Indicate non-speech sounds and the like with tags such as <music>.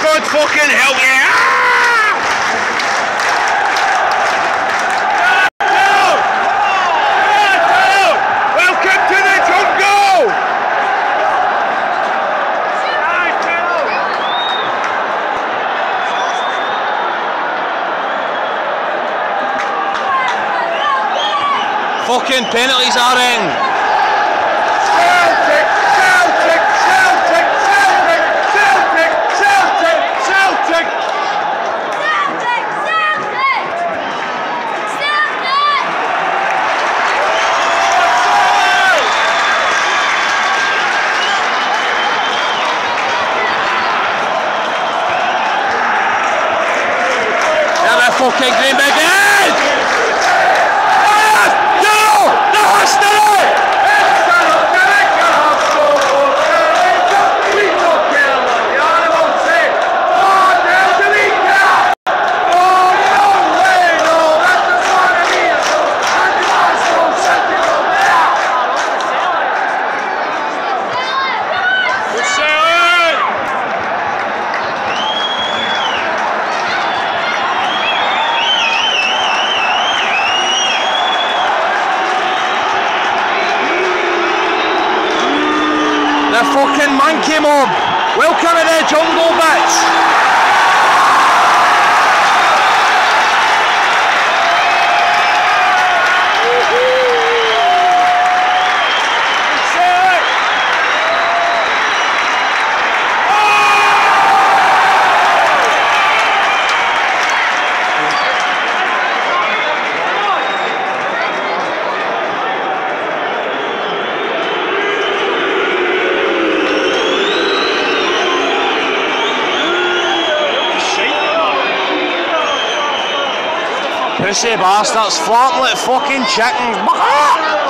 God fucking help you. Welcome to the jungle! Fucking penalties are in. Okay, Greenback. back. fucking mank him on. Welcome to the jungle, bits. Pussy bastards, like fucking chickens. <laughs>